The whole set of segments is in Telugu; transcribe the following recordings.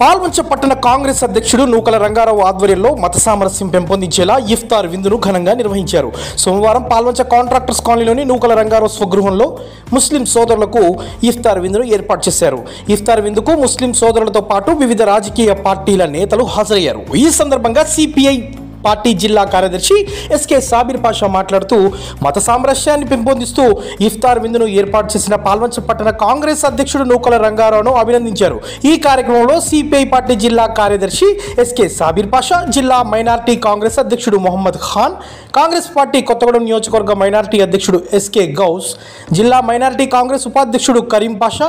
పాల్వంచ పట్టణ కాంగ్రెస్ అధ్యక్షుడు నూకల రంగారావు ఆధ్వర్యంలో మత సామరస్యం పెంపొందించేలా ఇఫ్తార్ విందును ఘనంగా నిర్వహించారు. సోమవారం పాల్వంచ కాంట్రాక్టర్స్ కాలనీలోని నూకల రంగారావు స్వగృహంలో ముస్లిం సోదరులకు ఇఫ్తార్ విందును ఏర్పాటు చేశారు. ఇఫ్తార్ విందుకు ముస్లిం సోదరులతో పాటు వివిధ రాజకీయ పార్టీల నేతలు హాజరయ్యారు. ఈ సందర్భంగా సిపిఐ పార్టీ జిల్లా కార్యదర్శి ఎస్కే సాబిర్ పాషా మాట్లాడుతూ మత సామరస్యాన్ని పెంపొందిస్తూ ఇఫ్తార్ విందును ఏర్పాటు చేసిన పాల్వంచ పట్టణ కాంగ్రెస్ అధ్యక్షుడు నూకల రంగారావును అభినందించారు. ఈ కార్యక్రమంలో సిపిఐ పార్టీ జిల్లా కార్యదర్శి ఎస్కే సాబిర్ పాషా జిల్లా మైనార్టీ కాంగ్రెస్ అధ్యక్షుడు మొహమ్మద్ ఖాన్ కాంగ్రెస్ పార్టీ కొత్తగూడెం నియోజకవర్గ మైనార్టీ అధ్యక్షుడు ఎస్కే గౌస్ జిల్లా మైనార్టీ కాంగ్రెస్ ఉపాధ్యక్షుడు Karim Pasha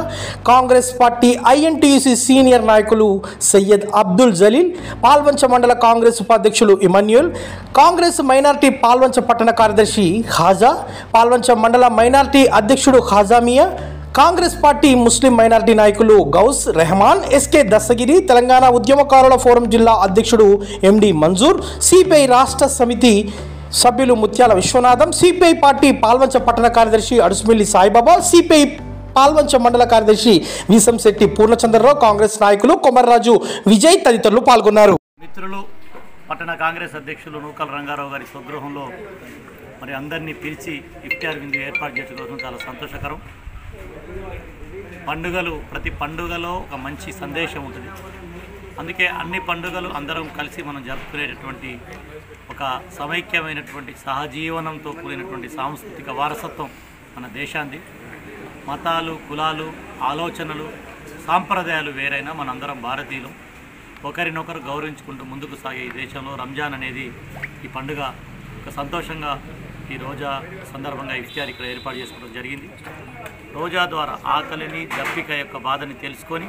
Congress party INTUC senior నాయకులు సయ్యద్ అబ్దుల్ జలీల్ పాల్వంచ మండల కాంగ్రెస్ ఉపాధ్యక్షులు ఇమాన్యుయల్ కాంగ్రెస్ మైనార్టీ పాల్వంచ పట్టణ కార్యదర్శి ఖాజా పాల్వంచ మండల మైనార్టీ అధ్యక్షుడు Hajamiya Congress party Muslim minority నాయకులు గౌస్ రెహమాన్ ఎస్కే దస్తగిరి తెలంగాణ ఉద్యమకారుల ఫోరం జిల్లా అధ్యక్షుడు ఎండి మంజూర్ సిపిఐ రాష్ట్ర సమితి సభ్యులు ముత్యాల విశ్వనాథం సిపిఐ పార్టీ పాల్వంచ పట్టణ కార్యదర్శి అడుసుమిల్లి సాయిబాబా సిపిఐ పాల్వంచ మండల కార్యదర్శి విసంశెట్టి పూర్ణచంద్రరావు కాంగ్రెస్ నాయకులు కొమర్రాజు విజయ్ తదితరులు పాల్గొన్నారు. మిత్రులు పట్టణ కాంగ్రెస్ అధ్యక్షులు నూకల రంగారావు గారి స్వగృహంలో మరి అందరినీ పిలిచి ఇఫ్తార్ విందు ఏర్పాటు చేసుకోవడం చాలా సంతోషకరం. పండుగలు ప్రతి పండుగలో ఒక మంచి సందేశం ఉంటుంది. అందుకే అన్ని పండుగలు అందరం కలిసి మనం జరుపుకునేటటువంటి ఒక సమైక్యమైనటువంటి సహజీవనంతో కూడినటువంటి సాంస్కృతిక వారసత్వం మన దేశాంది మతాలు కులాలు ఆలోచనలు సాంప్రదాయాలు వేరైనా మనందరం భారతీయులు. ఒకరినొకరు గౌరవించుకుంటూ ముందుకు సాగే ఈ దేశంలో రంజాన్ అనేది ఈ పండుగ ఒక సంతోషంగా ఈ రోజా సందర్భంగా ఇఫ్తార్ ఇక్కడ ఏర్పాటు చేసుకోవడం జరిగింది. రోజా ద్వారా ఆకలిని దప్పిక యొక్క బాధని తెలుసుకొని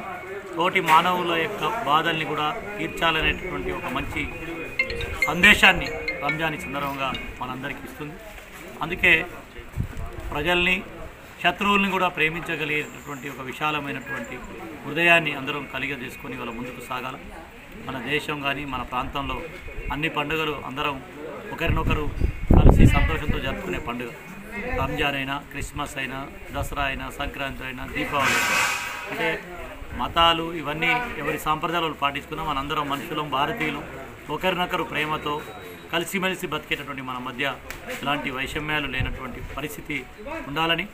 తోటి మానవుల యొక్క బాధల్ని కూడా తీర్చాలనేటటువంటి ఒక మంచి సందేశాన్ని రంజాన్ సందర్భంగా మనందరికీ ఇస్తుంది. అందుకే ప్రజల్ని శత్రువుల్ని కూడా ప్రేమించగలిగేటటువంటి ఒక విశాలమైనటువంటి హృదయాన్ని అందరం కలిగజేసుకొని వాళ్ళ ముందుకు సాగాల మన దేశం కానీ మన ప్రాంతంలో అన్ని పండుగలు అందరం ఒకరినొకరు కలిసి సంతోషంతో జరుపుకునే పండుగ రంజాన్ అయినా క్రిస్మస్ అయినా దసరా అయినా సంక్రాంతి అయినా దీపావళి అయినా. అంటే మతాలు ఇవన్నీ ఎవరి సాంప్రదాయాలు పాటించుకున్నా మనందరం మనుషులం భారతీయులు ఒకరినొకరు ప్రేమతో కలిసిమెలిసి బతికేటటువంటి మన మధ్య ఇలాంటి వైషమ్యాలు లేనటువంటి పరిస్థితి ఉండాలని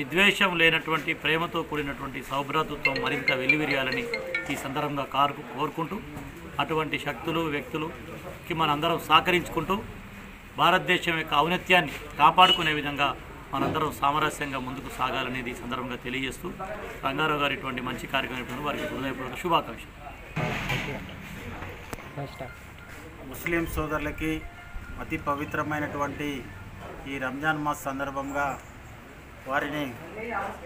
విద్వేషం లేనటువంటి ప్రేమతో కూడినటువంటి సౌభ్రాతృత్వం మరింత వెల్లివిరియాలని ఈ సందర్భంగా కారు కోరుకుంటూ అటువంటి శక్తులు వ్యక్తులుకి మనందరం సహకరించుకుంటూ భారతదేశం యొక్క ఔన్నత్యాన్ని కాపాడుకునే విధంగా మనందరం సామరస్యంగా ముందుకు సాగాలనేది ఈ సందర్భంగా తెలియజేస్తూ రంగారావు గారు ఇటువంటి మంచి కార్యక్రమం వారికి హృదయపూర్వక శుభాకాంక్షలు. ముస్లిం సోదరులకి అతి పవిత్రమైనటువంటి ఈ రంజాన్ మాస్ సందర్భంగా వారిని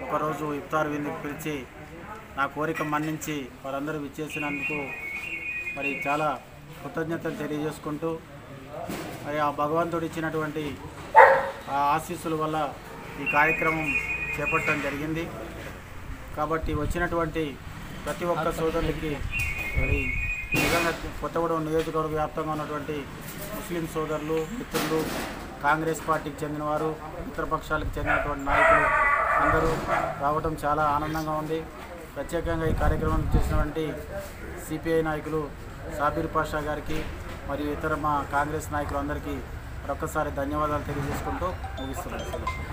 ఒకరోజు ఇఫ్తార్ విందుకు పిలిచి నా కోరిక మన్నించి వారందరూ విచ్చేసినందుకు మరి చాలా కృతజ్ఞతలు తెలియజేసుకుంటూ మరి ఆ భగవంతుడు ఇచ్చినటువంటి ఆ ఆశీస్సుల వల్ల ఈ కార్యక్రమం చేపట్టడం జరిగింది. కాబట్టి వచ్చినటువంటి ప్రతి ఒక్క సోదరులకి మరి నిజంగా కొత్తగూడెం నియోజకవర్గ వ్యాప్తంగా ఉన్నటువంటి ముస్లిం సోదరులు మిత్రులు కాంగ్రెస్ పార్టీకి చెందినవారు మిత్రపక్షాలకు చెందినటువంటి నాయకులు అందరూ రావడం చాలా ఆనందంగా ఉంది. ప్రత్యేకంగా ఈ కార్యక్రమం చేసినటువంటి సిపిఐ నాయకులు సాబీర్ పాషా గారికి మరియు ఇతర మా కాంగ్రెస్ నాయకులందరికీ మరొకసారి ధన్యవాదాలు తెలియజేసుకుంటూ ముగిస్తున్నాను.